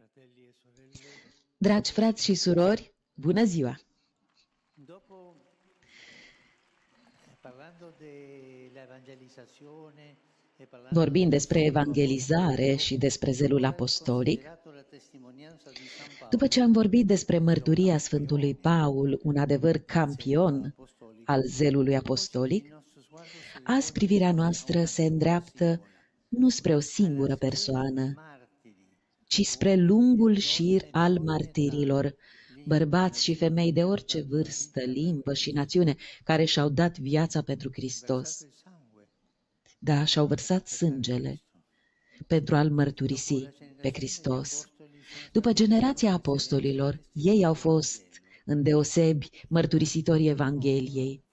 fratelli e sorelle, Dragi frați și surori, bună ziua! dopo eh, parlando della evangelizzazione e parlando Vorbind despre evangelizare și despre zelul apostolic, considerato la testimonianza di San Paolo după ce am vorbit despre mărturia Sfântului Paul, un adevăr campion al zelului apostolic, il nostro sguardo si azi privirea noastră se îndreaptă nu spre o singură persoană, martiri ci spre lungul șir al martirilor, bărbați și femei de orice vârstă, limbă și națiune, care și-au dat viața pentru Hristos. il sangue Da, și-au vărsat sângele pentru a-L mărturisi pe Hristos. După generația apostolilor, ei au fost îndeosebi mărturisitorii Evangheliei.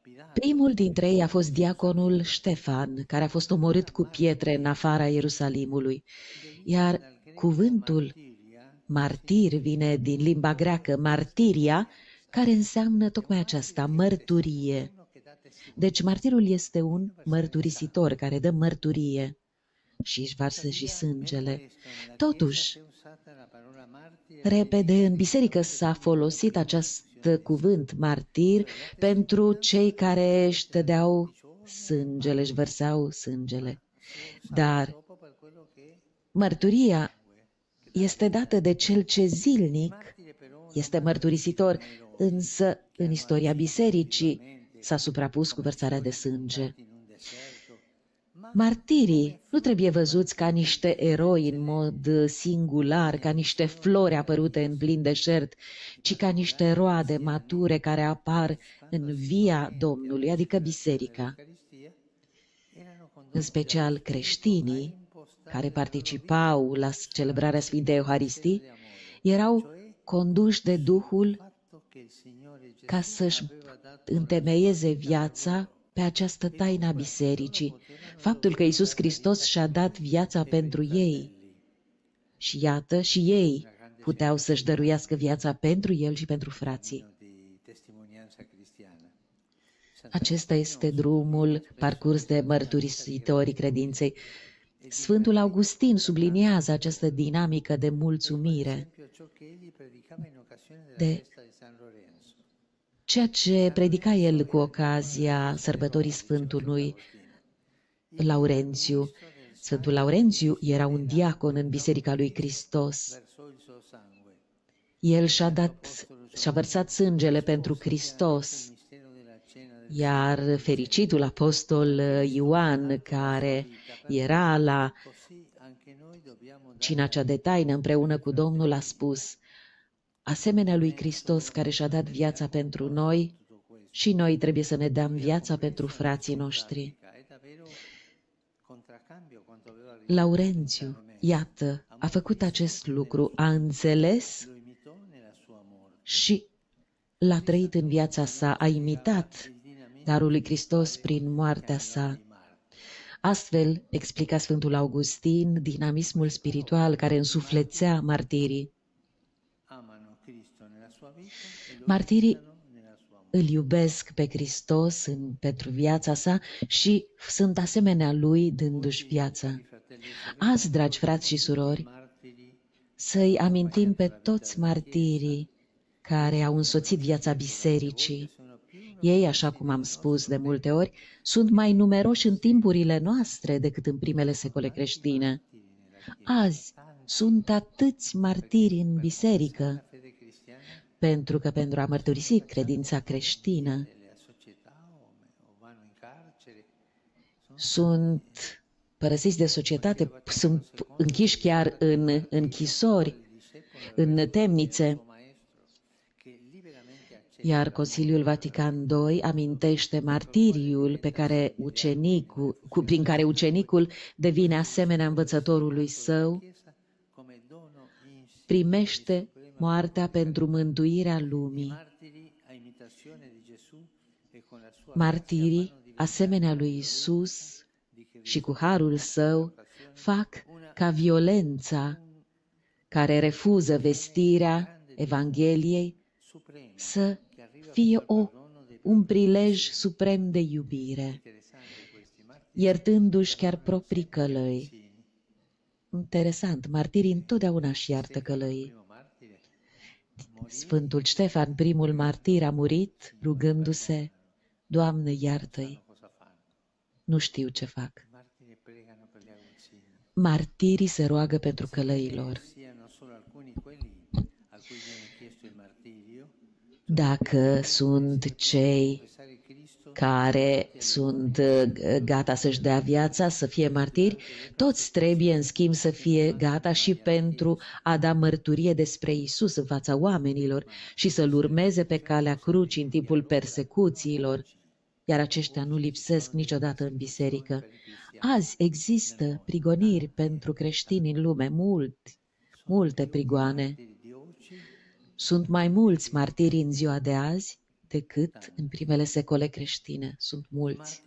Fu il diacono Santo Stefano eh, lapidato Primul dintre ei a fost diaconul Ștefan, care a fost omorât cu pietre în afara Ierusalimului, iar cuvântul martiria martir vine din limba greacă martiria, care înseamnă tocmai aceasta, mărturie. uno che dà testimonianza Deci martirul este un mărturisitor care dă mărturie și își varsă și sângele. Totuși, si è usata la parola martire repede în biserică s-a folosit acest cuvânt martir pentru cei care își dădeau sângele, își vărsau sângele. Dar dopo per quello che mărturia este dată de cel ce zilnic martire però este mărturisitor, însă în istoria bisericii s-a suprapus cu vărsarea de sânge. Martirii nu trebuie văzuți ca niște eroi în mod singular, ca niște flori apărute în plin deșert, ci ca niște roade mature care apar în via Domnului, adică biserica. Eucaristia erano În condotti special creștinii care participau la celebrarea Sfintei Euharistii erau conduși de Duhul fatto che il Signore Gesù ca să-și aveva dato întemeieze viața pe această taină a bisericii, faptul că Isus Hristos și-a dat viața pentru ei. Și iată, și ei puteau să-și dăruiască viața pentru el și pentru frații. di testimonianza cristiana. Acesta este drumul parcurs de mărturisitorii credinței. Sfântul Augustin subliniază această dinamică de mulțumire, Esempio ciò che egli predicava in occasione della De- ceea ce predica el cu ocazia sărbătorii Sfântului Laurențiu. Sfântul Laurențiu era un diacon în Biserica lui Hristos. Versò il suo sangue. El și-a dat, și-a vărsat sângele pentru Hristos, Mistero della cena del iar fericitul apostol Ioan, care era la Così anche noi dobbiamo dare cina cea de taină împreună cu Domnul, a spus, asemenea lui Hristos care și-a dat viața pentru noi, și noi trebuie să ne dăm viața pentru frații noștri. è davvero contraccambio quanto aveva Laurențiu, iată, a făcut acest lucru, a înțeles lo imitò nella sua morte. și l-a trăit în viața sa, a imitat darul lui Hristos prin moartea sa. Astfel, explica Sfântul Augustin, dinamismul spiritual care însuflețea martirii. Martirii imitano nella sua morte. îl iubesc pe Hristos în, pentru viața sa și sunt asemenea lui dându-și viața. Azi, dragi frați și surori, Martiri să-i amintim pe toți martirii care au însoțit viața bisericii. Ei, așa cum am spus de multe ori, sunt mai numeroși în timpurile noastre decât în primele secole creștine. Azi sunt atâți martiri în biserică, fede cristiana pentru că pentru a mărturisi credința creștină nella società o, o vanno in carcere sunt părăsiți de societate, sunt închiși chiar în închisori, în temnițe. maestro che liberamente accetta Iar Consiliul Vatican II amintește martiriul pe care ucenicul, cu, prin care ucenicul devine asemenea învățătorului său, Chiesa come dono in primește moartea pentru mântuirea lumii. martiri a imitazione di Gesù e con la sua Martirii, asemenea lui Isus și cu harul său, fac ca violența care refuză vestirea Evangheliei suprema să fie o, un prilej suprem de iubire, interessante questi martiri iertându-și chiar proprii călăi. interesant, martirii întotdeauna își iartă călăii. Sfântul Ștefan, primul martir, a murit rugându-se, Doamne, iartă-i, nu știu ce fac. Martirii se roagă pentru călăilor. Dacă sunt cei care sunt uh, gata să-și dea viața, să fie martiri, toți trebuie, în schimb, să fie gata și pentru a da mărturie despre Isus în fața oamenilor și să-L urmeze pe calea crucii în timpul persecuțiilor, iar aceștia nu lipsesc niciodată în biserică. Azi există prigoniri pentru creștini în lume, mult, multe prigoane. Sunt mai mulți martiri în ziua de azi decât în primele secole creștine. Sunt mulți.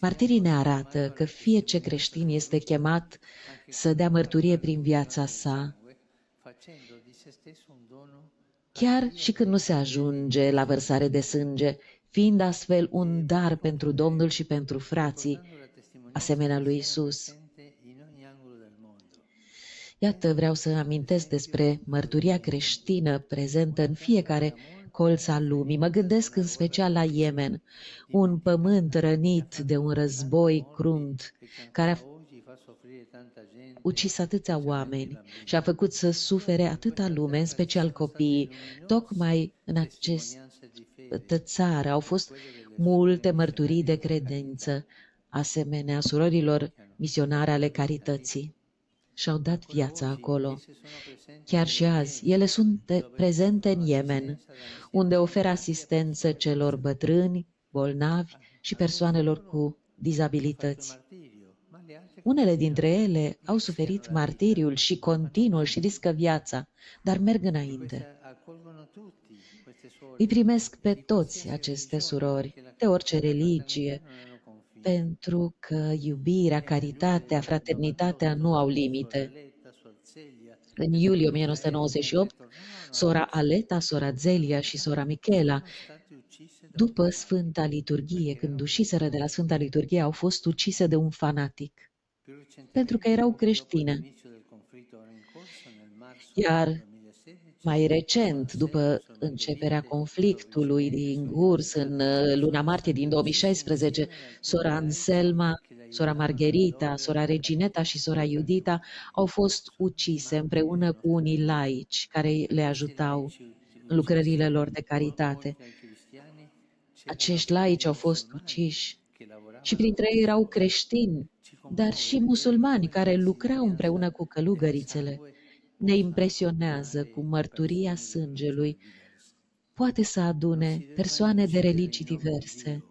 Martirii ne arată că fie ce creștin este chemat să dea mărturie prin viața sa, chiar și când nu se ajunge la vărsare de sânge, fiind astfel un dar pentru Domnul și pentru frații, asemenea lui Isus. Iată, vreau să amintesc despre mărturia creștină prezentă în fiecare colț al lumii. Mă gândesc în special la Yemen, un pământ rănit de un război crunt, care a ucis atâția oameni și a făcut să sufere atâta lume, în special copiii. Tocmai în această țară au fost multe mărturii de credință, asemenea surorilor misionare ale carității și-au dat viața acolo. Chiar și azi, ele sunt prezente în Yemen, unde oferă asistență celor bătrâni, bolnavi și persoanelor cu dizabilități. Unele dintre ele au suferit martiriul și continuă și riscă viața, dar merg înainte. Îi primesc pe toți aceste surori, de orice religie, pentru că iubirea, caritatea, fraternitatea nu au limite. În iulie 1998, sora Aleta, sora Zelia și sora Michela, după Sfânta Liturghie, când ușiseră de la Sfânta Liturghie, au fost ucise de un fanatic, pentru că erau creștine. Iar mai recent, după începerea conflictului din Gurs în uh, luna martie din 2016, sora Anselma, sora Margherita, sora Regineta și sora Iudita au fost ucise împreună cu unii laici care le ajutau în lucrările lor de caritate. Acești laici au fost uciși și printre ei erau creștini, dar și musulmani care lucrau împreună cu călugărițele ne impresionează cu mărturia sângelui, poate să adune persoane de religii diverse.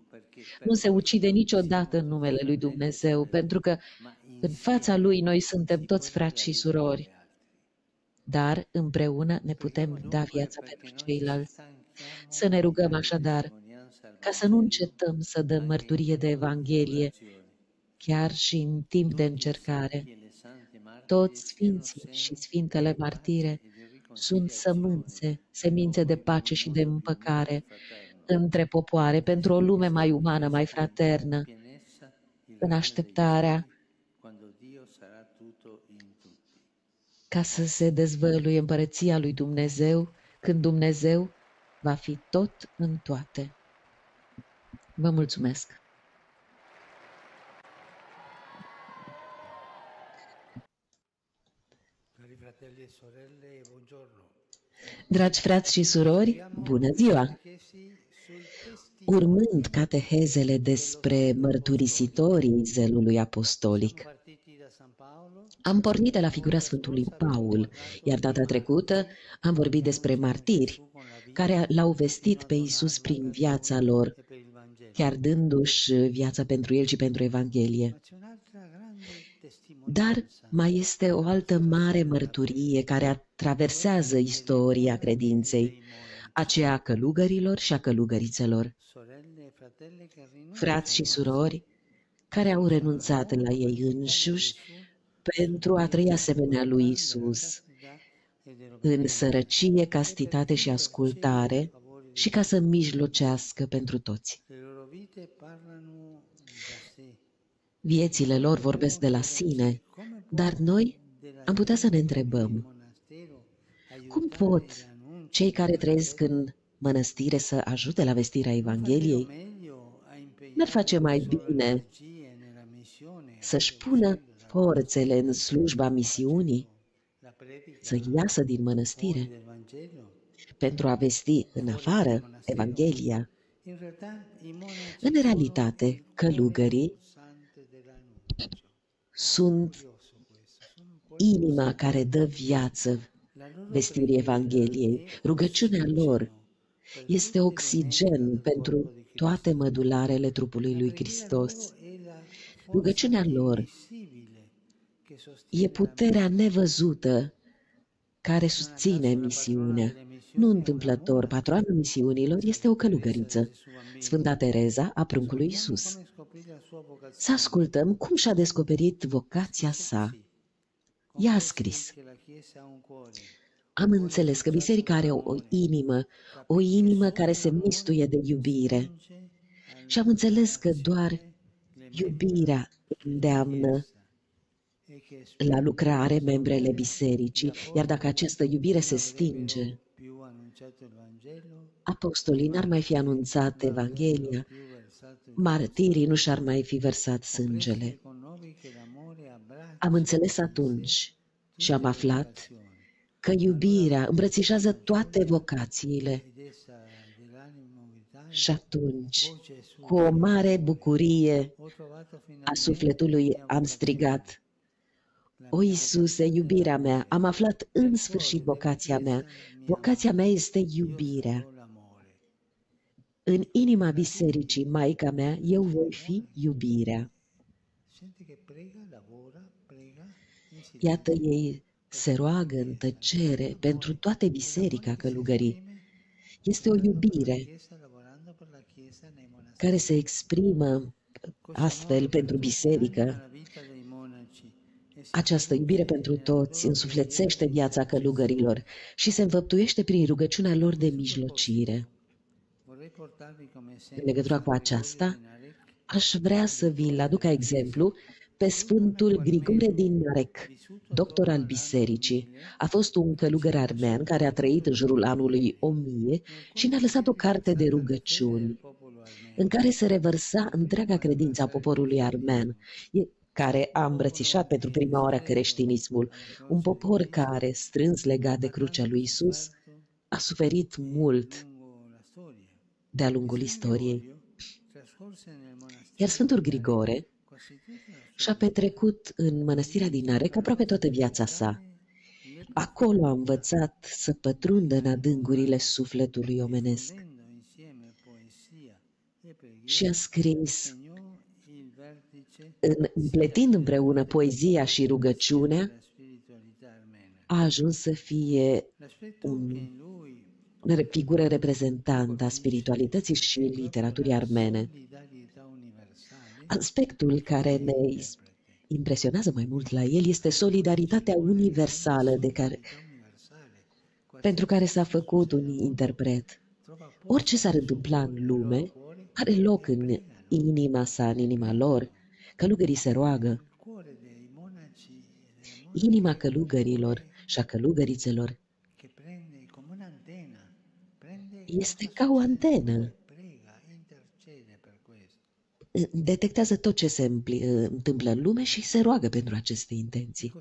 Nu se ucide niciodată în numele lui Dumnezeu, pentru că în fața lui noi suntem toți frați și surori. Dar împreună ne putem da viața pentru ceilalți. Să ne rugăm așadar ca să nu încetăm să dăm mărturie de Evanghelie, chiar și în timp de încercare toți sfinții și sfintele martire sunt sămânțe, semințe de pace și de împăcare între popoare pentru o lume mai umană, mai fraternă, în așteptarea ca să se dezvăluie împărăția lui Dumnezeu, când Dumnezeu va fi tot în toate. Vă mulțumesc! Dragi frați și surori, bună ziua! Urmând catehezele despre mărturisitorii zelului apostolic, am pornit de la figura Sfântului Paul, iar data trecută am vorbit despre martiri care l-au vestit pe Isus prin viața lor, chiar dându-și viața pentru el și pentru Evanghelie. Dar mai este o altă mare mărturie care traversează istoria credinței, aceea a călugărilor și a călugărițelor. Frați și surori care au renunțat la ei înșuși pentru a trăi asemenea lui Isus, în sărăcie, castitate și ascultare, și ca să mijlocească pentru toți. Viețile lor vorbesc de la sine, Dar noi am putea să ne întrebăm, cum pot cei care trăiesc în mănăstire să ajute la vestirea Evangheliei? N-ar face mai bine să-și pună forțele în slujba misiunii, să iasă din mănăstire pentru a vesti în afară Evanghelia. În realitate, călugării sunt inima care dă viață vestirii Evangheliei. Rugăciunea lor este oxigen pentru toate mădularele trupului lui Hristos. Rugăciunea lor e puterea nevăzută care susține misiunea. Nu întâmplător, patroanul misiunilor este o călugăriță, Sfânta Tereza a pruncului Isus. Să ascultăm cum și-a descoperit vocația sa. Ea a scris, Am înțeles că biserica are o inimă, o inimă care se mistuie de iubire. Și am înțeles că doar iubirea îndeamnă la lucrare membrele bisericii, iar dacă această iubire se stinge, apostolii n-ar mai fi anunțat Evanghelia, martirii nu și-ar mai fi versat sângele. Am înțeles atunci și am aflat că iubirea îmbrățișează toate vocațiile. Și atunci, cu o mare bucurie a sufletului, am strigat, O Iisuse, iubirea mea, am aflat în sfârșit vocația mea. Vocația mea este iubirea. În inima bisericii, Maica mea, eu voi fi iubirea. Iată ei se roagă în tăcere pentru toate biserica călugării. Este o iubire care se exprimă astfel pentru biserică. Această iubire pentru toți însuflețește viața călugărilor și se înfăptuiește prin rugăciunea lor de mijlocire. În legătură cu aceasta, aș vrea să vi-l aduc ca exemplu pe Sfântul Grigore din Narec, doctor al bisericii. A fost un călugăr armean care a trăit în jurul anului 1000 și ne-a lăsat o carte de rugăciuni în care se revărsa întreaga credință a poporului armean, care a îmbrățișat pentru prima oară creștinismul, un popor care, strâns legat de crucea lui Isus, a suferit mult de-a lungul istoriei. Iar Sfântul Grigore și-a petrecut în mănăstirea din Arec aproape toată viața sa. Acolo a învățat să pătrundă în adâncurile sufletului omenesc și a scris, în, împletind împreună poezia și rugăciunea, a ajuns să fie un figură reprezentantă a spiritualității și literaturii armene. Aspectul care ne impresionează mai mult la el este solidaritatea universală de care, pentru care s-a făcut un interpret. Orice s-ar întâmpla în lume, are loc în inima sa, în inima lor. Călugării se roagă. Inima călugărilor și a călugărițelor este ca o antenă. Detectează tot ce se întâmplă în lume și se roagă pentru aceste intenții.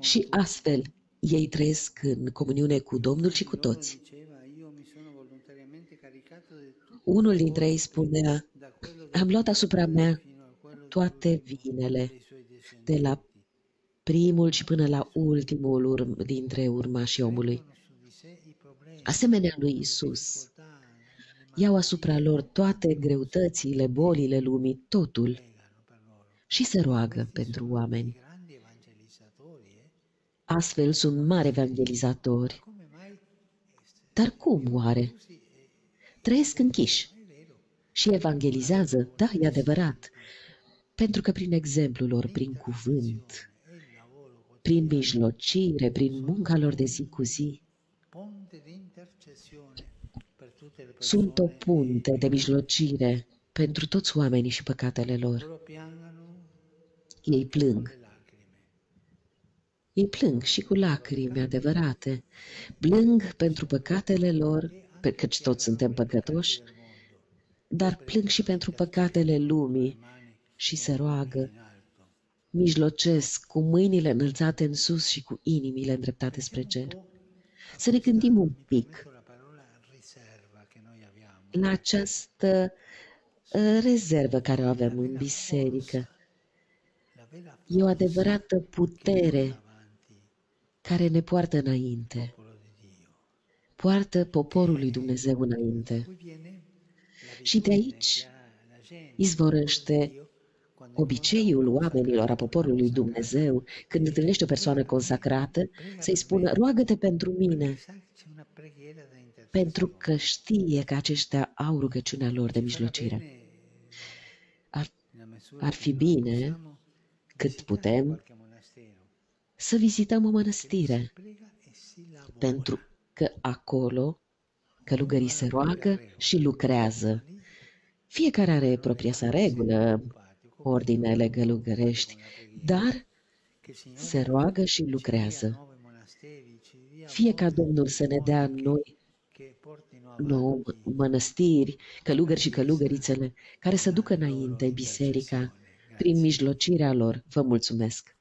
Și astfel ei trăiesc în comuniune cu Domnul și cu toți. Unul dintre ei spunea, am luat asupra mea toate vinele, de la primul și până la ultimul urm, dintre urmașii omului. Asemenea lui Isus, iau asupra lor toate greutățile, bolile lumii, totul, și se roagă pentru oameni. Astfel sunt mari evangelizatori. Dar cum oare? Trăiesc închiși și evangelizează, da, e adevărat, pentru că prin exemplul lor, prin cuvânt, prin mijlocire, prin munca lor de zi cu zi, sunt o punte de mijlocire pentru toți oamenii și păcatele lor. Ei plâng. Ei plâng și cu lacrimi adevărate. Plâng pentru păcatele lor, pe căci toți suntem păcătoși, dar plâng și pentru păcatele lumii și se roagă, mijlocesc cu mâinile înălțate în sus și cu inimile îndreptate spre cer. Să ne gândim un pic la această uh, rezervă care o avem în biserică. E o adevărată putere care ne poartă înainte. Poartă poporul lui Dumnezeu înainte. Și de aici izvorăște obiceiul oamenilor, a poporului Dumnezeu, când întâlnește o persoană consacrată, să-i spună, roagă-te pentru mine, pentru că știe că aceștia au rugăciunea lor de mijlocire. Ar, ar fi bine, cât putem, să vizităm o mănăstire, pentru că acolo călugării se roagă și lucrează. Fiecare are propria sa regulă, ordinele călugărești, dar se roagă și lucrează. Fie ca Domnul să ne dea noi nouă mănăstiri, călugări și călugărițele, care să ducă înainte biserica prin mijlocirea lor. Vă mulțumesc!